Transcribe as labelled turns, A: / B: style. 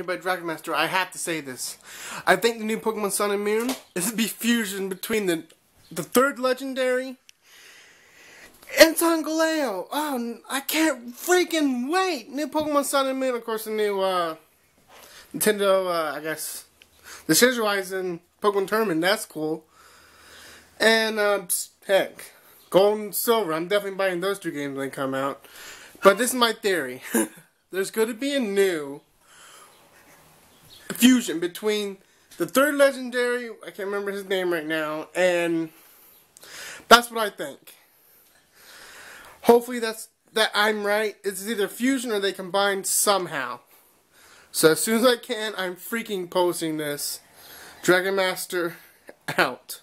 A: By Dragon Master, I have to say this. I think the new Pokemon Sun and Moon is to be fusion between the the third legendary and Solgaleo. Oh, I can't freaking wait! New Pokemon Sun and Moon, of course, the new uh, Nintendo, uh, I guess, the Shizuaizen Pokemon Tournament. That's cool. And uh, heck, Gold and Silver. I'm definitely buying those two games when they come out. But this is my theory. There's going to be a new fusion between the third legendary, I can't remember his name right now, and that's what I think. Hopefully that's that I'm right. It's either fusion or they combine somehow. So as soon as I can, I'm freaking posting this. Dragon Master out.